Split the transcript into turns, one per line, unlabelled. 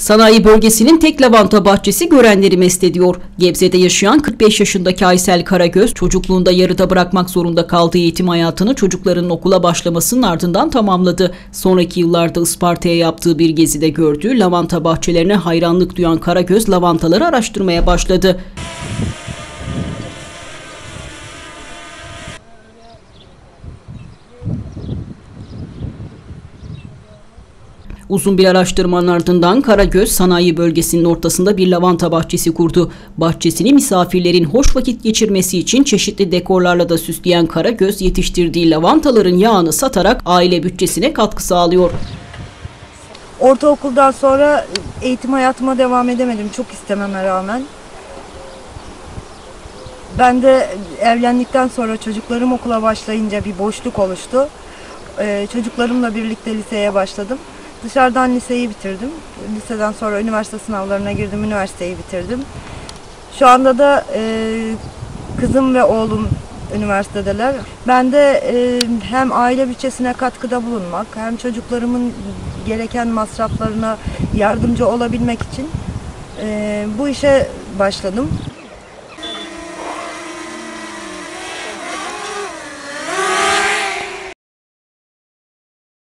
Sanayi bölgesinin tek lavanta bahçesi görenleri mest ediyor. Gebze'de yaşayan 45 yaşındaki Aysel Karagöz çocukluğunda yarıda bırakmak zorunda kaldığı eğitim hayatını çocukların okula başlamasının ardından tamamladı. Sonraki yıllarda Isparta'ya yaptığı bir gezide gördüğü lavanta bahçelerine hayranlık duyan Karagöz lavantaları araştırmaya başladı. Uzun bir araştırmanın ardından Karagöz sanayi bölgesinin ortasında bir lavanta bahçesi kurdu. Bahçesini misafirlerin hoş vakit geçirmesi için çeşitli dekorlarla da süsleyen Karagöz yetiştirdiği lavantaların yağını satarak aile bütçesine katkı sağlıyor.
Ortaokuldan sonra eğitim hayatıma devam edemedim çok istememe rağmen. Ben de evlendikten sonra çocuklarım okula başlayınca bir boşluk oluştu. Ee, çocuklarımla birlikte liseye başladım. Dışarıdan liseyi bitirdim. Liseden sonra üniversite sınavlarına girdim, üniversiteyi bitirdim. Şu anda da e, kızım ve oğlum üniversitedeler. Ben de e, hem aile bütçesine katkıda bulunmak, hem çocuklarımın gereken masraflarına yardımcı olabilmek için e, bu işe başladım.